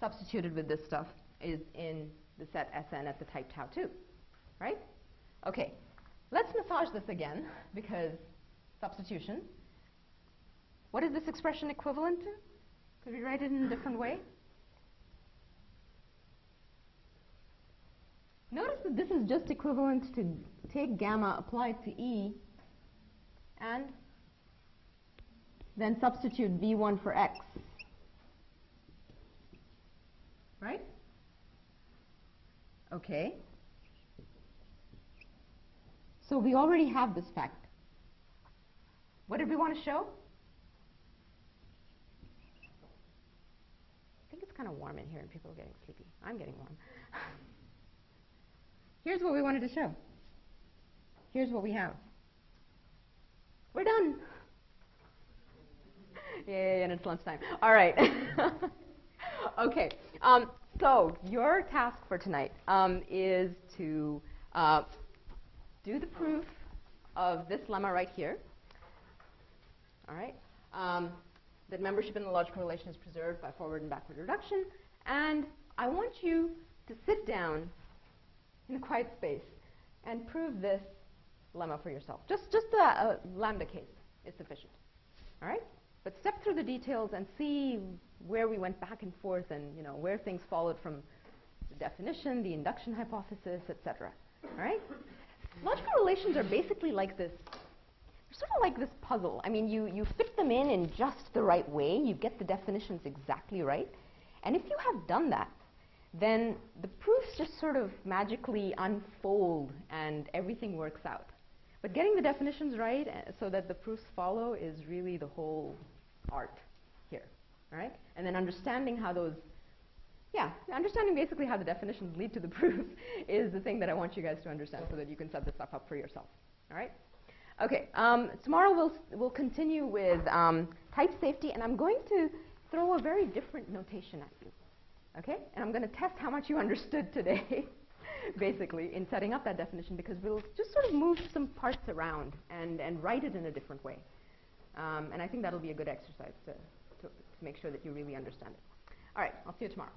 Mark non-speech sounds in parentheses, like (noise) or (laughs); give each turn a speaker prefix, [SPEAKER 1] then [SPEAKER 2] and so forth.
[SPEAKER 1] substituted with this stuff is in the set Sn at the type tau 2, right? Okay, let's massage this again because substitution. What is this expression equivalent to? Could we write it in a different way? Notice that this is just equivalent to take gamma applied to E and then substitute V1 for X. Right? Okay. So we already have this fact. What did we want to show? I think it's kind of warm in here and people are getting sleepy. I'm getting warm. (laughs) Here's what we wanted to show. Here's what we have. We're done. (laughs) Yay, and it's lunchtime. All right. (laughs) okay. Um, so your task for tonight um, is to uh, do the proof of this lemma right here. All right. Um, that membership in the logical relation is preserved by forward and backward reduction. And I want you to sit down in a quiet space and prove this lemma for yourself. Just, just a, a lambda case is sufficient. All right? But step through the details and see where we went back and forth and you know, where things followed from the definition, the induction hypothesis, etc. All right? Logical relations are basically like this They're sort of like this puzzle. I mean, you, you fit them in in just the right way. You get the definitions exactly right. And if you have done that, then the proofs just sort of magically unfold and everything works out. But getting the definitions right uh, so that the proofs follow is really the whole art here, right? And then understanding how those, yeah, understanding basically how the definitions lead to the (laughs) proofs is the thing that I want you guys to understand so that you can set this stuff up for yourself, all right? Okay, um, tomorrow we'll, we'll continue with um, type safety, and I'm going to throw a very different notation at you. Okay? And I'm going to test how much you (laughs) understood today, (laughs) basically, in setting up that definition, because we'll just sort of move some parts around and, and write it in a different way. Um, and I think that'll be a good exercise to, to, to make sure that you really understand it. All right, I'll see you tomorrow.